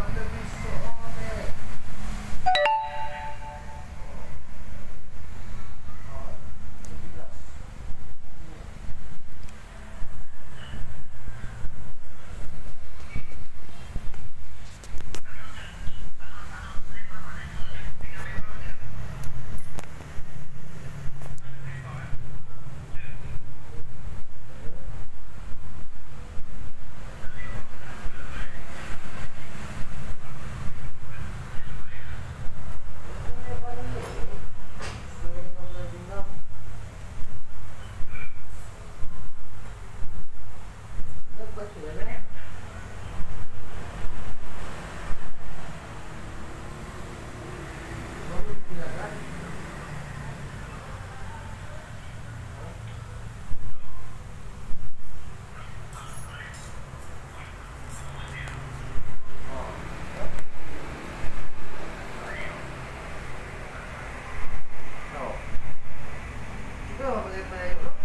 after this problema. Eu não